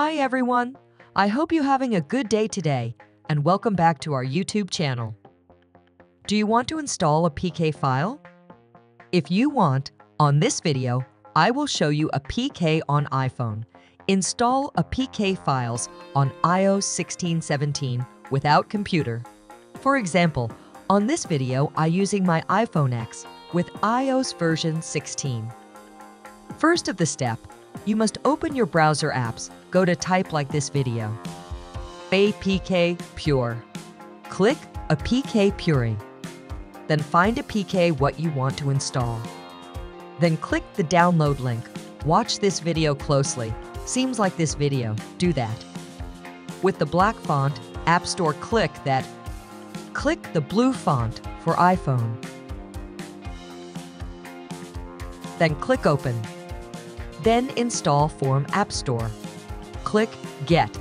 Hi everyone! I hope you're having a good day today and welcome back to our YouTube channel. Do you want to install APK file? If you want, on this video, I will show you APK on iPhone. Install APK files on iOS 1617 without computer. For example, on this video, I'm using my iPhone X with iOS version 16. First of the step, you must open your browser apps, go to type like this video. APK Pure. Click APK. Then find APK what you want to install. Then click the download link. Watch this video closely. Seems like this video. Do that. With the black font, App Store click that. Click the blue font for iPhone. Then click Open. Then install Form App Store. Click Get.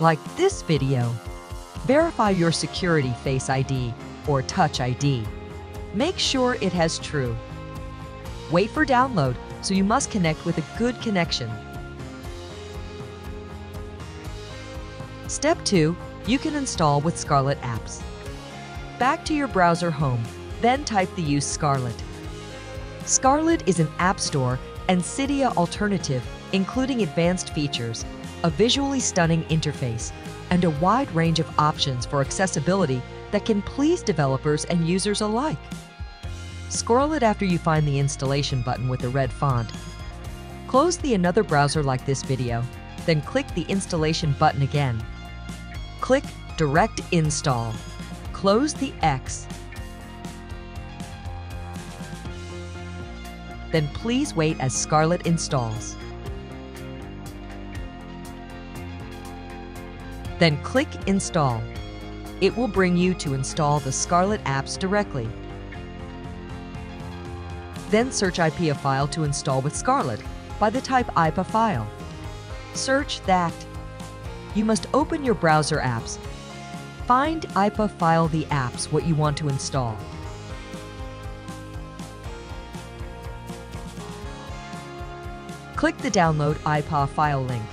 Like this video. Verify your security Face ID or Touch ID. Make sure it has true. Wait for download, so you must connect with a good connection. Step 2. You can install with Scarlet apps. Back to your browser home, then type the use Scarlet. Scarlet is an app store and Cydia alternative, including advanced features, a visually stunning interface, and a wide range of options for accessibility that can please developers and users alike. Scroll it after you find the installation button with the red font. Close the another browser like this video, then click the installation button again. Click Direct Install. Close the X then please wait as Scarlet installs. Then click Install. It will bring you to install the Scarlet apps directly. Then search IPA file to install with Scarlet by the type IPA file. Search that. You must open your browser apps. Find IPA file the apps what you want to install. Click the Download IPA file link.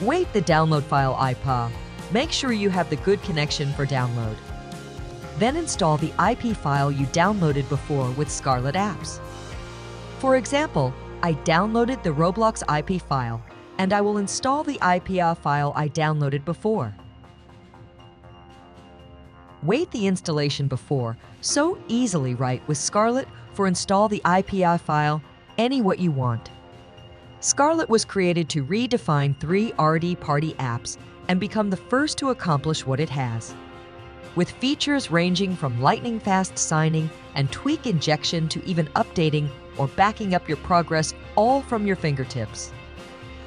Wait the download file IPA. Make sure you have the good connection for download. Then install the IP file you downloaded before with Scarlet Apps. For example, I downloaded the Roblox IP file, and I will install the IPA file I downloaded before. Wait the installation before, so easily write with Scarlet for install the IPA file any what you want. Scarlet was created to redefine three RD Party apps and become the first to accomplish what it has. With features ranging from lightning fast signing and tweak injection to even updating or backing up your progress all from your fingertips.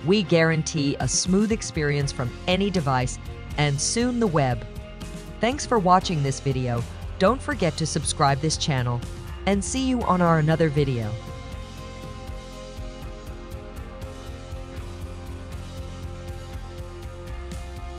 We guarantee a smooth experience from any device and soon the web. Thanks for watching this video. Don't forget to subscribe this channel and see you on our another video.